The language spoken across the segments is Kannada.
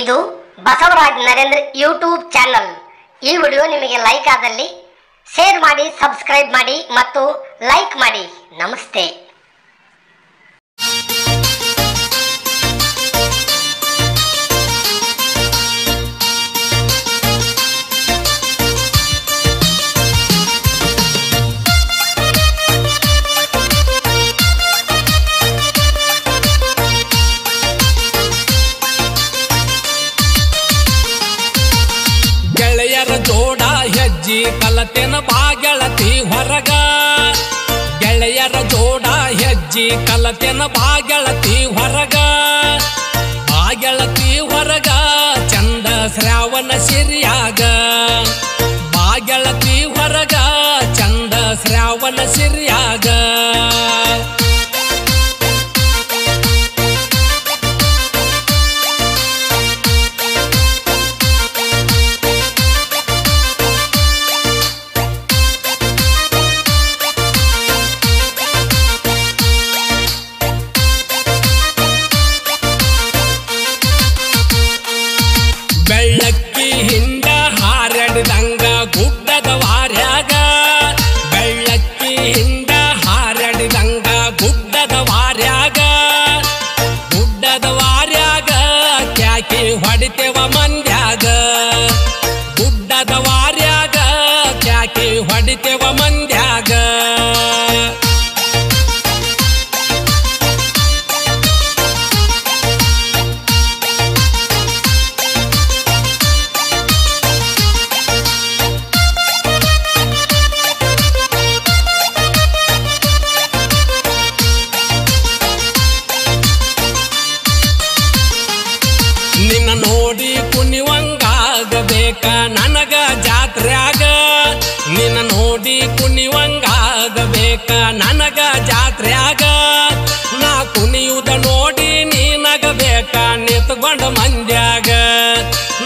ಇದು ಬಸವರಾಜ್ ನರೇಂದ್ರ ಯೂಟ್ಯೂಬ್ ಚಾನಲ್. ಈ ವಿಡಿಯೋ ನಿಮಗೆ ಲೈಕ್ ಆದಲ್ಲಿ ಶೇರ್ ಮಾಡಿ ಸಬ್ಸ್ಕ್ರೈಬ್ ಮಾಡಿ ಮತ್ತು ಲೈಕ್ ಮಾಡಿ. ನಮಸ್ತೆ. ಗೆಳೆಯರ ಜೋಡ ಹೆಜ್ಜಿ ಕಲತೆನ ಬಾ ಗೆಳತಿ ಹೊರಗ. ಗೆಳೆಯರ ಜೋಡ ಹೆಜ್ಜಿ ಕಲತೆನ ಬಾ ಗೆಳತಿ ಹೊರಗ. ಬಾ ಹೊರಗ ಚಂದ ಶ್ರಾವಣ ಸಿರಿಯಾಗ. ಬಾ ಹೊರಗ ಚಂದ ಶ್ರಾವಣ ಸಿರಿಯಾಗ. ಕುಣಿವಂಗಾಗಬೇಕ ನನಗ ಜಾತ್ರ್ಯಾಗ ನಾ ಕುಣಿಯುದ ನೋಡಿ ನೀನಗಬೇಕ ನಿತ್ಕೊಂಡ ಮಂದ್ಯಾಗ.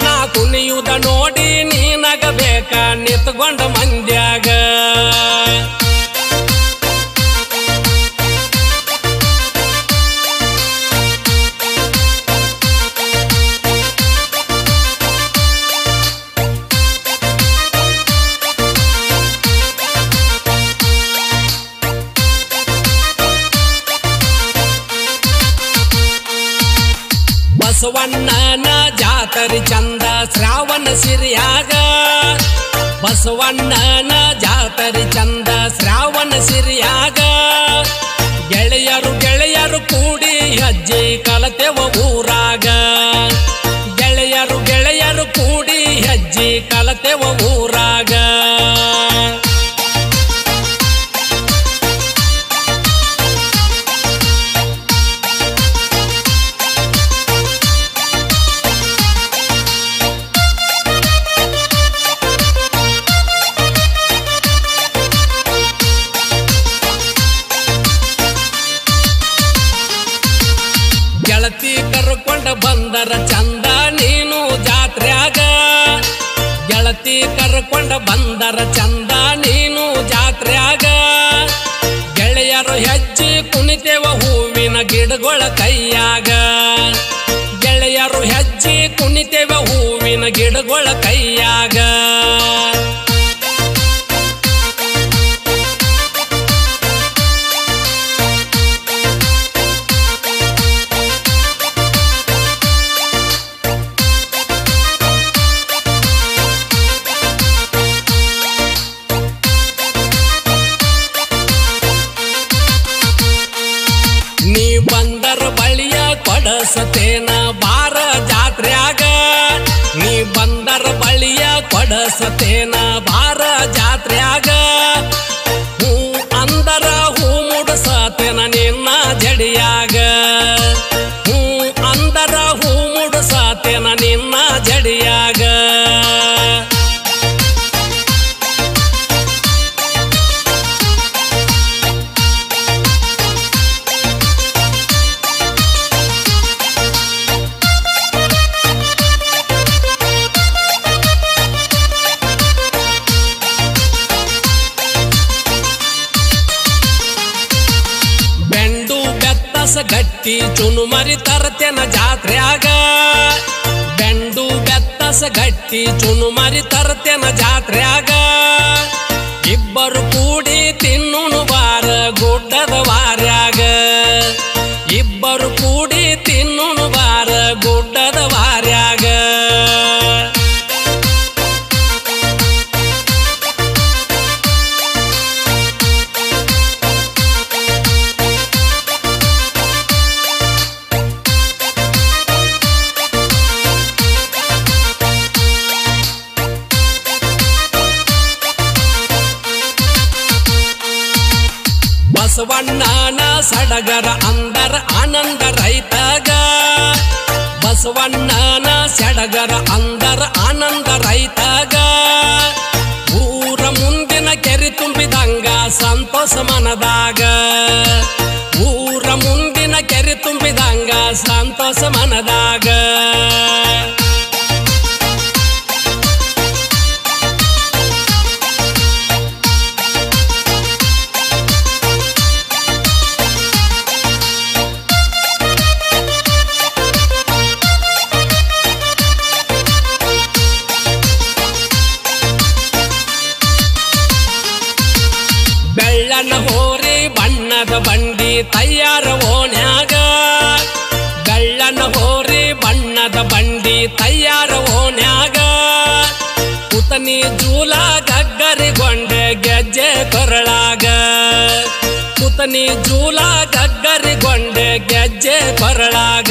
ನಾ ಕುಣಿಯುದ ನೋಡಿ ನೀನಗಬೇಕ ನಿತ್ಕೊಂಡ ಮಂದ್ಯಾಗ. ಬಸವಣ್ಣನ ಜಾತರಿ ಚಂದ ಶ್ರಾವಣ ಸಿರಿಯಾಗ. ಬಸವಣ್ಣನ ಜಾತರಿ ಚಂದ ಶ್ರಾವಣ ಸಿರಿಯಾಗ. ಗೆಳೆಯರು ಗೆಳೆಯರು ಕೂಡಿ ಹೆಜ್ಜೆ ಕಲತೆವ ಊರಾಗ. ಗೆಳೆಯರು ಗೆಳೆಯರು ಕೂಡಿ ಹೆಜ್ಜೆ ಕಲತೆವ ಊರಾಗ. ಗೆಳತಿ ಕರ್ಕೊಂಡ ಬಂದರ ಚಂದ ನೀನು ಜಾತ್ರ್ಯಾಗ. ಗೆಳೆಯರು ಹೆಜ್ಜೆ ಕುಣಿತೇವ ಹೂವಿನ ಗಿಡಗಳ ಕೈಯಾಗ. ಗೆಳೆಯರು ಹೆಜ್ಜೆ ಕುಣಿತೇವ ಹೂವಿನ ಗಿಡಗಳ ಕೈಯಾಗ. ಕೊಡಸತೇನ ಬಾರ ಜಾತ್ರ್ಯಾಗ ಬೆತ್ತಸ ಗಟ್ಟಿ ಚುನು ಮರಿ ತರತೆನ ಜಾತ್ರೆಯಾಗ. ಬೆಂಡು ಬೆತ್ತಸ ಗಟ್ಟಿ ಚುನು ಮರಿ ತರತೆನ ಜಾತ್ರೆಯಾಗ. ಇಬ್ಬರು ಕೂಡಿ ತಿನ್ನುನು ಬಾರ ಗುಡ್ಡದ ವಾರ್ಯಾಗ ಸಡಗರ ಅಂದರ ಆನಂದ ರೈತಗ. ಬಸವಣ್ಣನ ಸಡಗರ ಅಂದರ ಆನಂದ ರೈತಗ. ಊರ ಮುಂದಿನ ಕೆರೆ ತುಂಬಿದಂಗ ಸಂತೋಷ ಮನದಾಗ. ಊರ ಮುಂದಿನ ಕೆರೆ ತುಂಬಿದಂಗ ಸಂತೋಷ ಮನದಾಗ. ಬಣ್ಣದ ಬಂಡಿ ತಯ್ಯಾರ ಓಣ್ಯಾಗ. ಕುತನಿ ಜೂಲ ಗಗ್ಗರಿಗೊಂಡೆ ಗೆಜ್ಜೆ ಕೊರಳಾಗ. ಕುತನಿ ಜೂಲ ಗಗ್ಗರಿಗೊಂಡೆ ಗೆಜ್ಜೆ ಕೊರಳಾಗ.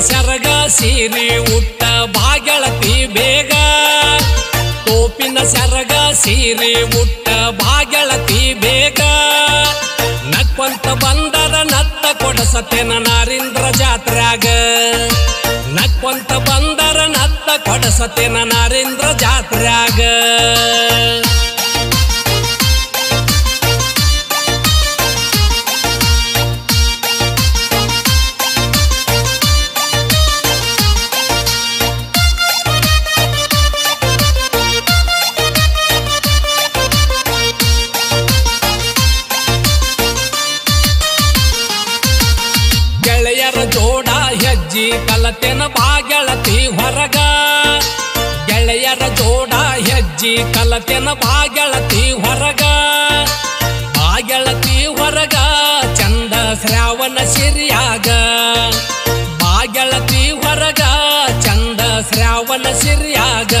ಸೆರಗ ಸೀರೆ ಉಟ್ಟ ಭಾಗ್ಯಳತಿ ಬೇಗ. ಕೋಪಿನ ಸರಗ ಸೀರೆ ಉಟ್ಟ ಭಾಗ್ಯಳತಿ ಬೇಗ. ನಕ್ಕೊಂತ ಬಂದರ ನತ್ತ ಕೊಡಸತೆನ ನಾರೀಂದ್ರ ಜಾತ್ರ್ಯಾಗ. ನಕ್ಕೊಂತ ಬಂದರ ನತ್ತ ಕೊಡಸತೆನ ನಾರೀಂದ್ರ ಜಾತ್ರ್ಯಾಗ. ಹೆಜ್ಜಿ ಕಲತೆನ ಬಾಗೆಳತಿ ಹೊರಗ. ಗೆಳೆಯರ ಜೋಡ ಹೆಜ್ಜಿ ಕಲತೆನ ಬಾಗೆಳತಿ ಹೊರಗ. ಬಾಗೆಳತಿ ಹೊರಗ ಚಂದ ಶ್ರಾವಣ ಸಿರಿಯಾಗ. ಬಾಗೆಳತಿ ಹೊರಗ ಚಂದ ಶ್ರಾವಣ ಸಿರಿಯಾಗ.